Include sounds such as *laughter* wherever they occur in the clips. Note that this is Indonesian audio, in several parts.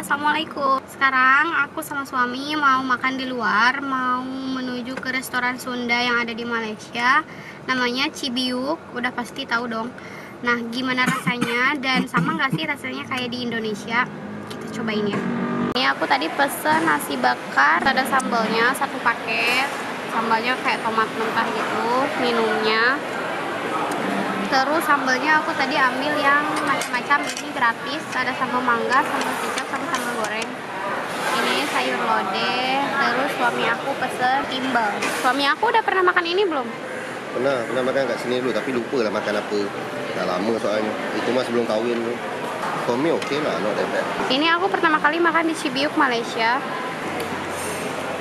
Assalamualaikum. Sekarang aku sama suami mau makan di luar Mau menuju ke restoran Sunda yang ada di Malaysia. Namanya Cibiuk Udah pasti tahu dong. Nah gimana rasanya dan sama nggak sih rasanya kayak di Indonesia? Kita cobain ya. Ini aku tadi pesen nasi bakar Ada sambalnya satu paket. Sambalnya kayak tomat mentah gitu Minumnya. Terus sambalnya aku tadi ambil yang macam-macam ini gratis. Ada sambal mangga sambal kicap sambal goreng ini sayur lodeh terus suami aku pesen timbal suami aku udah pernah makan ini belum Pernah, pernah makan kat sini dulu tapi lupa lah makan apa. Dah lama soalnya. Itu mah sebelum kahwin tu. For me okay lah, not that bad. ini aku pertama kali makan di Cibiuk Malaysia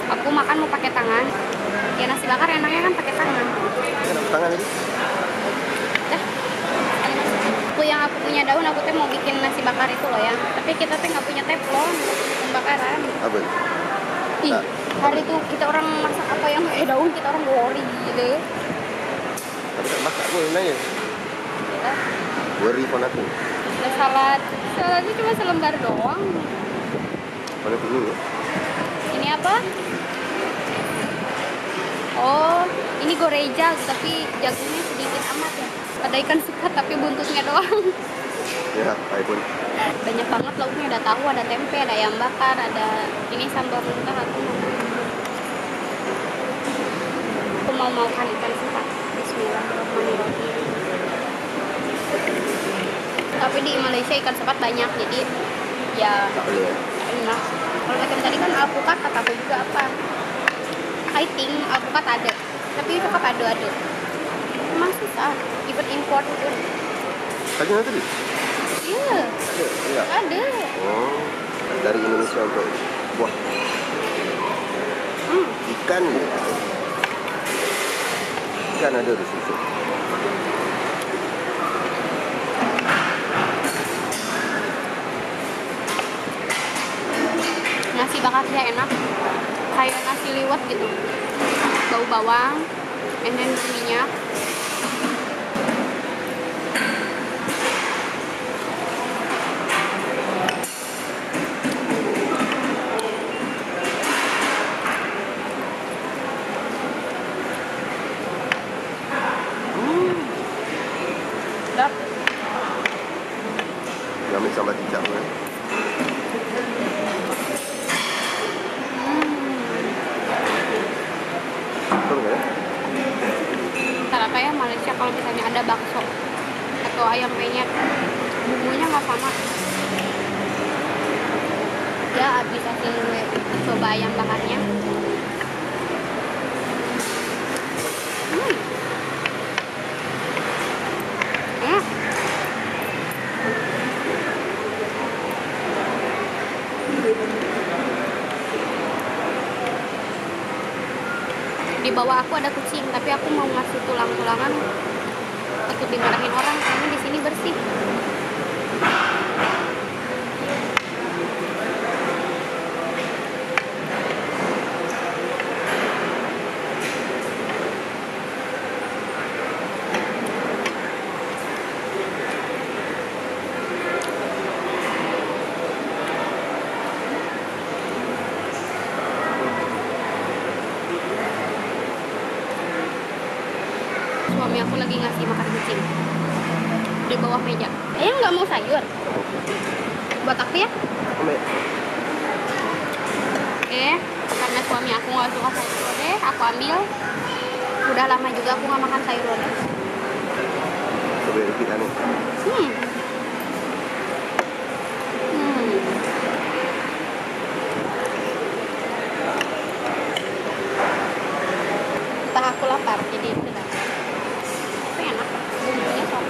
aku makan mau pakai tangan ya nasi bakar enaknya kan pakai tangan tangan tadi? Aku yang aku punya daun aku tuh mau bikin nasi bakar itu loh ya tapi kita tuh nggak punya teflon pembakaran Apa? Ih, Tak. hari itu kita orang masak apa yang eh daun kita orang worry gitu. Tapi masak pun sebenarnya. Kita Worry pun aku. ada salad, saladnya cuma selembar doang. Mana ya? Ini apa? Oh, ini goreja tapi jagungnya sedikit amat ya. Ada ikan sepat tapi buntutnya doang. Ya, pun. Banyak banget lauknya, ada tahu, ada tempe, ada ayam bakar, ada ini sambal mentah aku mau. Aku mau makan ikan sepat. Bismillahirrahmanirrahim. Tapi di Malaysia ikan sepat banyak, jadi ya boleh ya? enak. Kalau macam tadi kan alpukat kata aku juga apa? I think alpukat ada, tapi itu cakap Emang susah, even import pun. Tadi mana tadi? Iya, Ada. Enggak. ada. Oh. Dari Indonesia untuk buah Hmm. ikan. Ikan ada di situ. nasi bakarnya enak kayak nasi liwet gitu bau bawang and then minyak Hmm. Sedap. Dia ambil sambal kicap kan. Betul kan? Ntar apa ya Malaysia kalau misalnya ada bakso atau ayam penyet bumbunya nggak sama ya abis hasil coba ayam bakarnya hmm. Hmm. di bawah aku ada kucing tapi aku mau ngasih tulang-tulangan untuk dimarahin orang karena di sini bersih suami aku lagi ngasih makan kucing. Di bawah meja. Ayah nggak mau sayur. Buat aku ya. Eh karena suami aku nggak suka sayur lodeh aku ambil. Udah lama juga aku nggak makan sayur lodeh hmm entah aku lapar jadi itu dah tapi enak bumbunya sok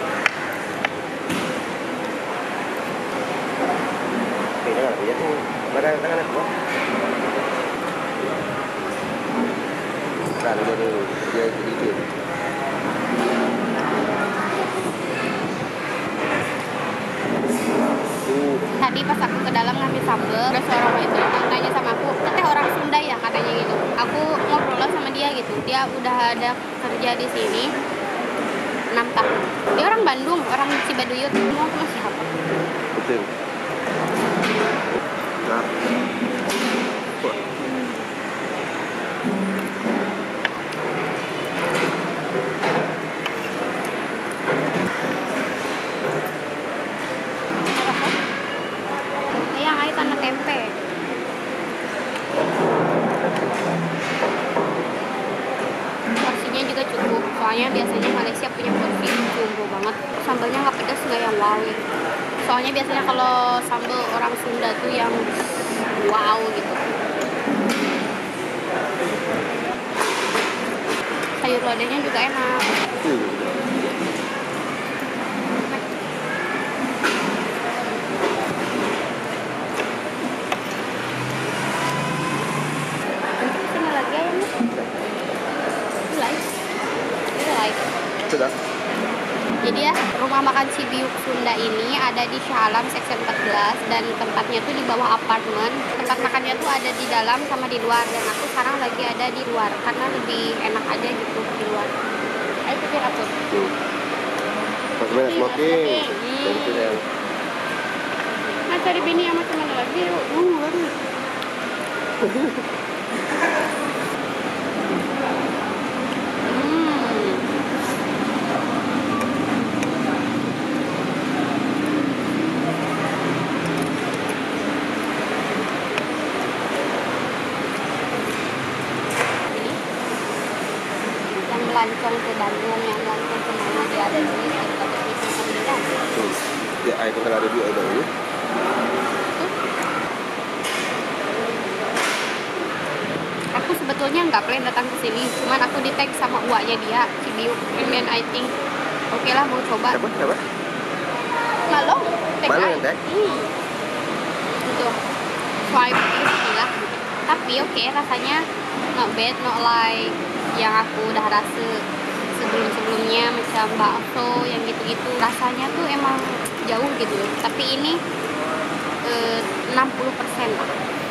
Tadi pas aku ke dalam ngambil sambal ada seorang itu nanya sama aku teteh orang Sunda ya? Katanya gitu. Aku ngobrol sama dia gitu. Dia udah ada kerja di sini enam tahun. Dia orang Bandung orang Cibaduyut. Mau masih hafal betul. Karena tempe. Porsinya juga cukup soalnya biasanya Malaysia punya porsi jumbo banget. Sambalnya nggak pedas nggak yang wow gitu. soalnya biasanya kalau sambal orang Sunda tuh yang wow gitu. Sayur lodehnya juga enak Hmm. sini lagi ya ini live ini live Sudah. Jadi ya, rumah makan Cibiuk Sunda ini ada di Shah Alam Section 14 dan tempatnya tuh di bawah apartemen. Tempat makannya tuh ada di dalam sama di luar dan aku sekarang lagi ada di luar karena lebih enak aja gitu di luar. Ayo kita aku. Hmm. Smoking? Smoking. Nah cari bini sama teman lagi yuk. Uh, *laughs* baru. Hmm. Ini yang melancong ke Bandung, yang mana dia ada di itu. Ya, tu kalau ada duit ada dulu. Aku sebetulnya nggak plan datang ke sini, cuman aku di tag sama uaknya dia, Cibiuk, and then I think oke lah mau coba. Siapa? Siapa? Malong, tag I. yang tag? Hmm. Gitu. Swipe lah. Tapi oke rasanya not bad, not like yang aku udah rasa sebelum-sebelumnya macam bakso yang gitu-gitu rasanya tuh emang jauh gitu tapi ini eh, 60% lah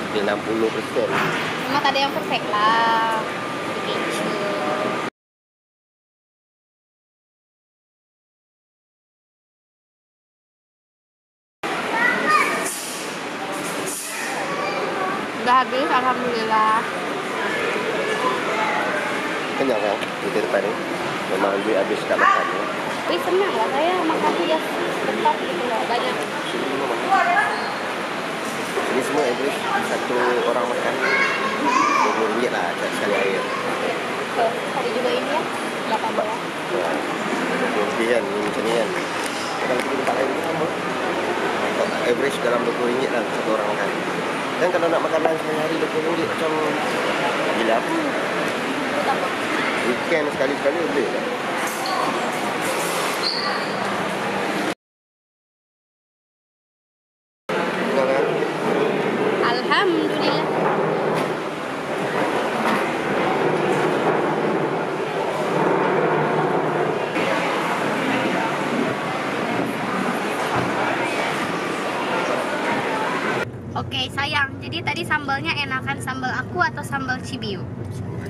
Dia 60 persen. Cuma ada yang perfect lah. Udah habis, alhamdulillah. Kenyang kan? Di depan ni. Memang duit habis tak makan. Ya. Tapi senang lah saya makan dia tempat gitu loh, banyak. Ini semua average satu orang makan RM20 lah tak sekali air. Tuh, tadi juga ini ya, 8 dolar. Ya. RM20 kan ni macam ni kan. Kalau kita tempat lain sama. Average dalam RM20 lah satu orang makan. Dan kalau nak makan lunch hari-hari RM20 macam gila apa? Betapa? Weekend sekali-sekali boleh kan? Alhamdulillah. Oke sayang, jadi tadi sambalnya enakan sambal aku atau sambal cibiu? Sama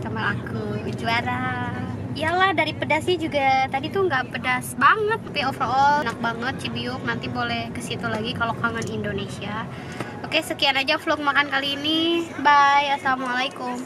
Sambal aku juara. Iyalah dari pedasnya juga tadi tuh nggak pedas banget tapi overall enak banget Cibiuk nanti boleh ke situ lagi kalau kangen Indonesia. Oke sekian aja vlog makan kali ini. Bye assalamualaikum.